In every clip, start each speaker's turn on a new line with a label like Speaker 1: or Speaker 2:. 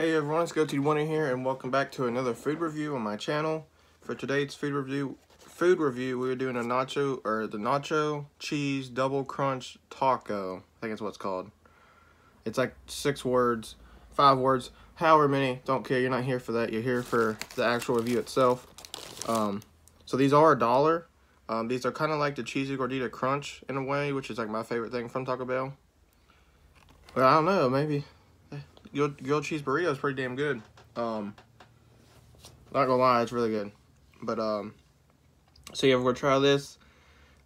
Speaker 1: Hey everyone, it's GoateedWonder here and welcome back to another food review on my channel. For today's food review, food review, we're doing a nacho, or the nacho cheese double crunch taco. I think that's what it's called. It's like six words, five words, however many, don't care, you're not here for that, you're here for the actual review itself. Um, so these are a dollar. Um, these are kind of like the cheesy gordita crunch in a way, which is like my favorite thing from Taco Bell. But I don't know, maybe grilled, cheese burrito is pretty damn good. Um, not gonna lie, it's really good. But um, so yeah, we're gonna try this.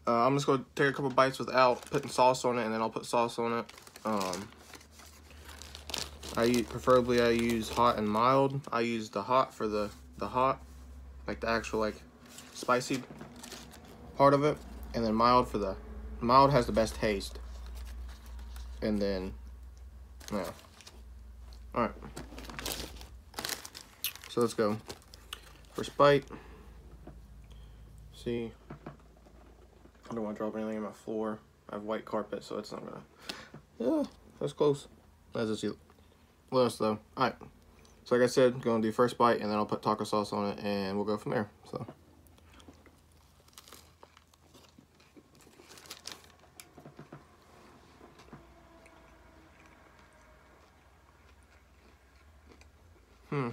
Speaker 1: Uh, I'm just gonna take a couple bites without putting sauce on it, and then I'll put sauce on it. Um, I use, preferably I use hot and mild. I use the hot for the the hot, like the actual like spicy part of it, and then mild for the mild has the best taste. And then, yeah. Alright. So let's go. First bite. See. I don't want to drop anything on my floor. I have white carpet, so it's not gonna. Yeah, that's close. That's just you. Less though. Alright. So like I said, gonna do first bite and then I'll put taco sauce on it and we'll go from there. So. Hmm.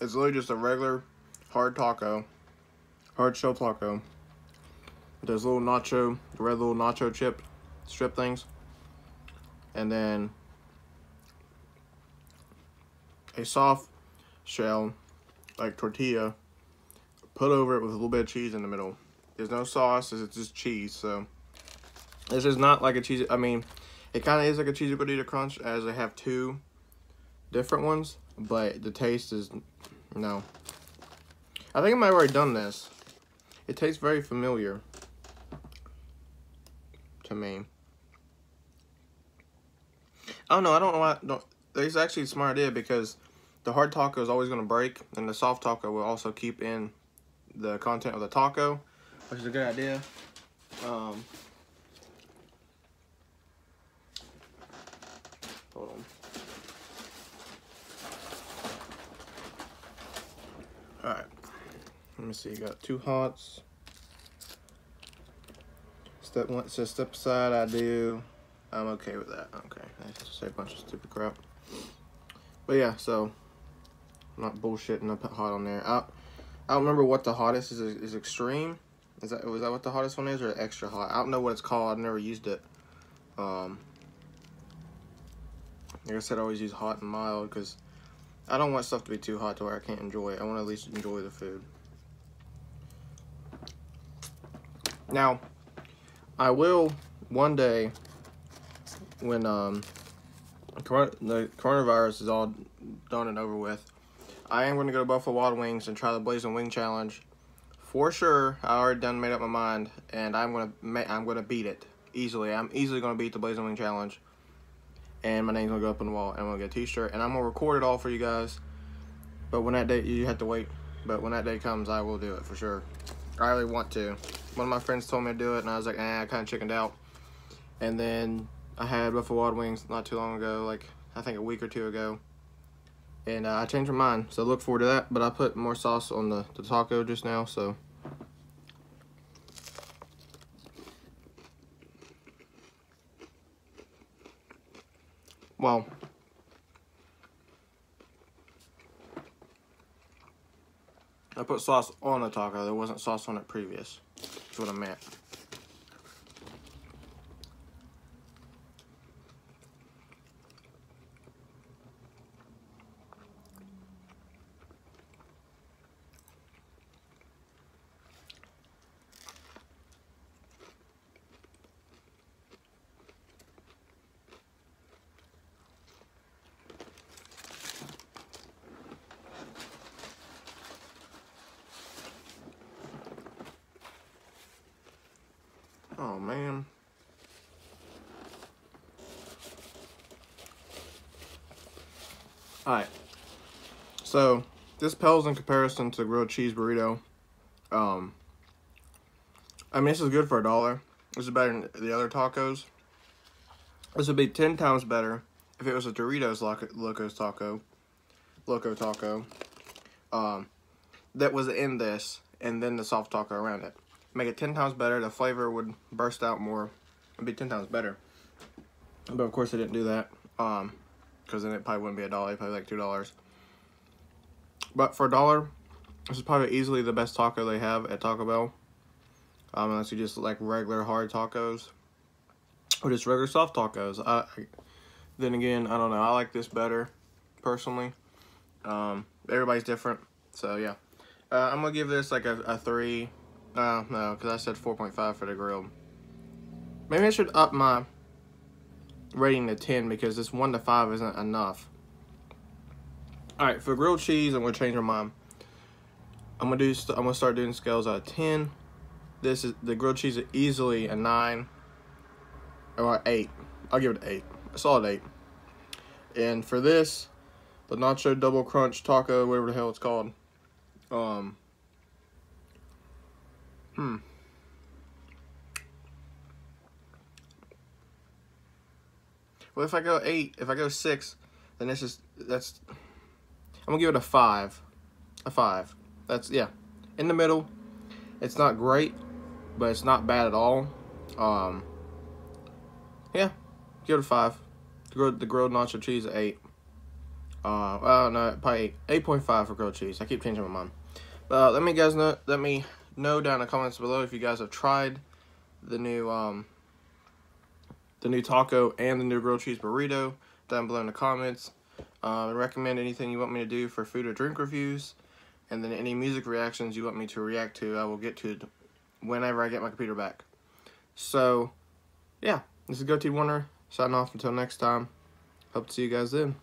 Speaker 1: It's literally just a regular hard taco, hard shell taco. There's little nacho, red little nacho chip strip things. And then a soft shell, like tortilla, put over it with a little bit of cheese in the middle. There's no sauce, it's just cheese, so this is not like a cheesy, I mean, it kind of is like a cheesy gordita crunch as I have two different ones, but the taste is, no. I think I might have already done this. It tastes very familiar to me. Oh no, I don't know why. It's actually a smart idea because the hard taco is always going to break, and the soft taco will also keep in the content of the taco, which is a good idea. Um, Hold on. Alright. Let me see. You got two hots. Step one says step aside. I do. I'm okay with that. Okay. I just say a bunch of stupid crap. But yeah, so I'm not bullshitting. I put hot on there. I, I don't remember what the hottest is. Is extreme? Is that was that what the hottest one is, or extra hot? I don't know what it's called. I've never used it. Um, like I said, I always use hot and mild because I don't want stuff to be too hot to where I can't enjoy it. I want to at least enjoy the food. Now, I will one day when um, the coronavirus is all done and over with, I am going to go to Buffalo Wild Wings and try the Blazing Wing Challenge. For sure, I already done made up my mind, and I'm gonna I'm gonna beat it easily. I'm easily gonna beat the Blazing Wing Challenge and my name's gonna go up on the wall and I'm gonna get a t-shirt and I'm gonna record it all for you guys. But when that day you have to wait. But when that day comes I will do it for sure. I really want to. One of my friends told me to do it and I was like eh, I kind of chickened out. And then I had Buffalo Wild Wings not too long ago like I think a week or two ago. And uh, I changed my mind so look forward to that. But I put more sauce on the, the taco just now so Well, I put sauce on the taco. There wasn't sauce on it previous. That's what I meant. Oh, man. Alright. So, this pales in comparison to grilled cheese burrito. Um, I mean, this is good for a dollar. This is better than the other tacos. This would be 10 times better if it was a Doritos Loco, Taco. Loco Taco. Um, that was in this, and then the soft taco around it. Make it 10 times better. The flavor would burst out more. It'd be 10 times better. But of course, they didn't do that. Um, because then it probably wouldn't be a dollar. Probably like two dollars. But for a dollar, this is probably easily the best taco they have at Taco Bell. Um, unless you just like regular hard tacos. Or just regular soft tacos. I, then again, I don't know. I like this better, personally. Um, everybody's different. So, yeah. Uh, I'm to give this like a, a 3. Uh, no, because I said 4.5 for the grill. Maybe I should up my rating to 10 because this 1 to 5 isn't enough. Alright, for grilled cheese, I'm going to change my mind. I'm going to do. I'm going to start doing scales out of 10. This is the grilled cheese is easily a 9 or 8. I'll give it an 8. A solid 8. And for this, the nacho double crunch taco, whatever the hell it's called. Um Hmm. Well, if I go eight, if I go six, then this is that's. I'm gonna give it a five, a five. That's yeah, in the middle. It's not great, but it's not bad at all. Um. Yeah, give it a five. The grilled, the grilled nacho cheese at eight. Uh, well, no, probably eight, eight point five for grilled cheese. I keep changing my mind. Uh, let me guys know. Let me know down in the comments below if you guys have tried the new um the new taco and the new grilled cheese burrito down below in the comments. Um, recommend anything you want me to do for food or drink reviews. And then any music reactions you want me to react to, I will get to whenever I get my computer back. So, yeah, this is Goateed Wonder. Signing off until next time. Hope to see you guys then.